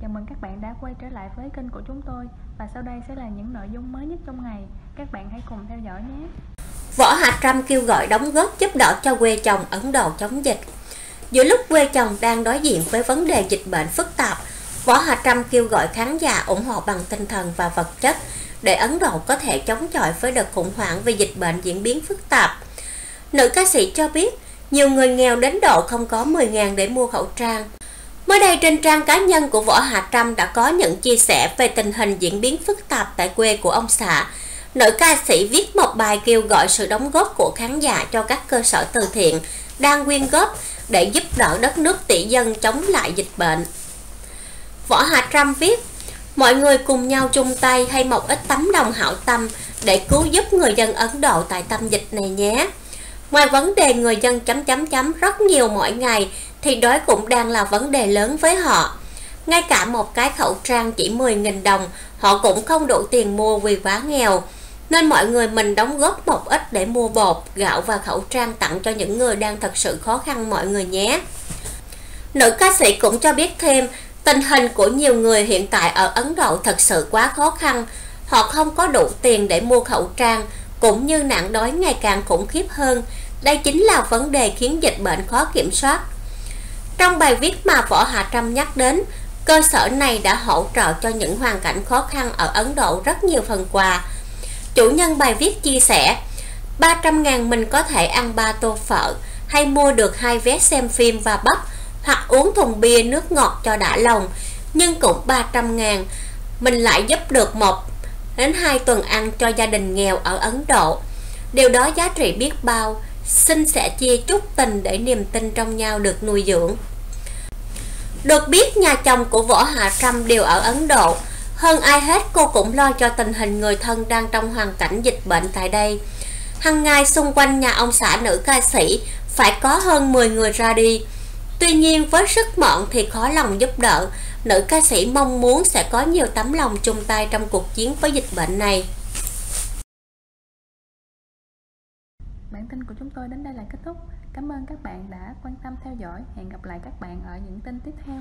Chào mừng các bạn đã quay trở lại với kênh của chúng tôi Và sau đây sẽ là những nội dung mới nhất trong ngày Các bạn hãy cùng theo dõi nhé Võ Hà Trâm kêu gọi đóng góp giúp đỡ cho quê chồng Ấn Độ chống dịch Giữa lúc quê chồng đang đối diện với vấn đề dịch bệnh phức tạp Võ Hà Trâm kêu gọi khán giả ủng hộ bằng tinh thần và vật chất để Ấn Độ có thể chống chọi với đợt khủng hoảng về dịch bệnh diễn biến phức tạp. Nữ ca sĩ cho biết, nhiều người nghèo đến độ không có 10.000 để mua khẩu trang. Mới đây trên trang cá nhân của Võ Hạ Trâm đã có những chia sẻ về tình hình diễn biến phức tạp tại quê của ông xã. Nữ ca sĩ viết một bài kêu gọi sự đóng góp của khán giả cho các cơ sở từ thiện đang quyên góp để giúp đỡ đất nước tỷ dân chống lại dịch bệnh. Võ Hạ Trâm viết, mọi người cùng nhau chung tay hay một ít tấm lòng hảo tâm để cứu giúp người dân Ấn Độ tại tâm dịch này nhé. Ngoài vấn đề người dân chấm chấm chấm rất nhiều mỗi ngày thì đói cũng đang là vấn đề lớn với họ. Ngay cả một cái khẩu trang chỉ 10.000 đồng họ cũng không đủ tiền mua vì quá nghèo. Nên mọi người mình đóng góp một ít để mua bột, gạo và khẩu trang tặng cho những người đang thật sự khó khăn mọi người nhé. Nữ ca sĩ cũng cho biết thêm Tình hình của nhiều người hiện tại ở Ấn Độ thật sự quá khó khăn. Họ không có đủ tiền để mua khẩu trang, cũng như nạn đói ngày càng khủng khiếp hơn. Đây chính là vấn đề khiến dịch bệnh khó kiểm soát. Trong bài viết mà Võ Hạ Trâm nhắc đến, cơ sở này đã hỗ trợ cho những hoàn cảnh khó khăn ở Ấn Độ rất nhiều phần quà. Chủ nhân bài viết chia sẻ, 300 ngàn mình có thể ăn 3 tô phở, hay mua được hai vé xem phim và bắp, hoặc uống thùng bia nước ngọt cho đã lòng nhưng cũng 300 ngàn mình lại giúp được một đến hai tuần ăn cho gia đình nghèo ở Ấn Độ. Điều đó giá trị biết bao, xin sẽ chia chút tình để niềm tin trong nhau được nuôi dưỡng. Được biết, nhà chồng của Võ Hạ Trâm đều ở Ấn Độ. Hơn ai hết, cô cũng lo cho tình hình người thân đang trong hoàn cảnh dịch bệnh tại đây. Hằng ngày xung quanh nhà ông xã nữ ca sĩ, phải có hơn 10 người ra đi. Tuy nhiên với sức mọn thì khó lòng giúp đỡ, nữ ca sĩ mong muốn sẽ có nhiều tấm lòng chung tay trong cuộc chiến với dịch bệnh này. Bản tin của chúng tôi đến đây là kết thúc. Cảm ơn các bạn đã quan tâm theo dõi. Hẹn gặp lại các bạn ở những tin tiếp theo.